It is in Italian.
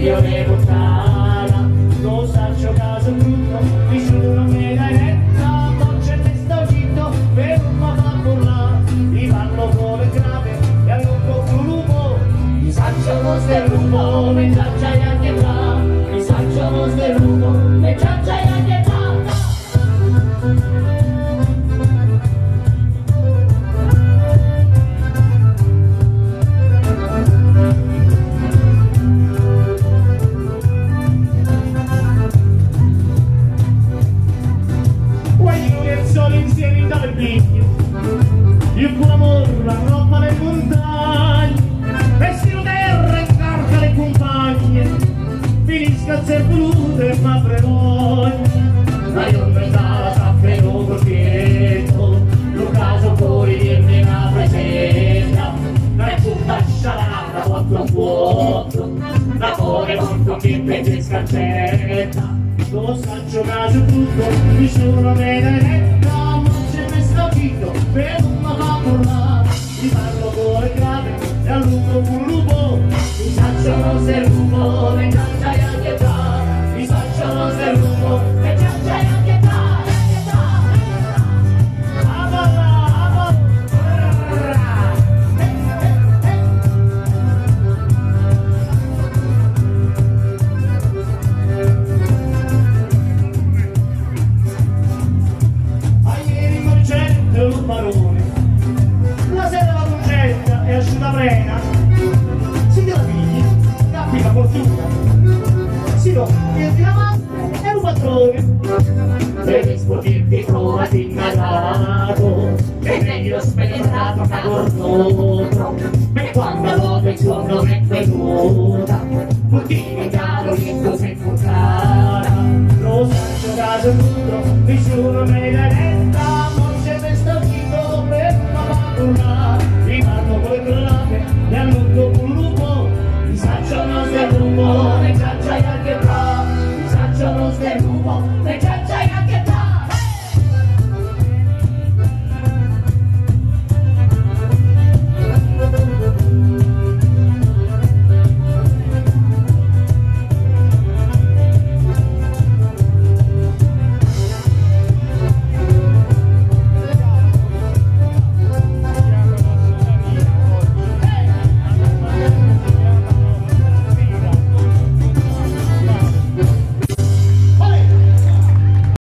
io devo stare. Non saccio caso brutto mi sono che dai retta doccia e sto zitto per un po' da burlare mi fanno prove grave e allungo un lupo mi saccio con ste lupo mi saccia artigli il cui amore arroppa le montagne vestito terra e carca le compagne. Finisca se volute ma prevoglio la ionda sa che lo corpietto lo caso fuori dirmi una presenta. La giunta scialata quattro vuoto la cuore molto che pensi scarsetta lo saggio caso tutto mi sono vedere cuore grave e a lungo un lupo mi non se lupo asciutta plena si dà figli da qui la fortuna. Si do e di la mano è un patrone devi spotirti trovati innamorato e meglio spenetrato che cornuto e quando lo vedo non è venuta puttini caro lì sei furtata lo santo caso tutto nessuno me ne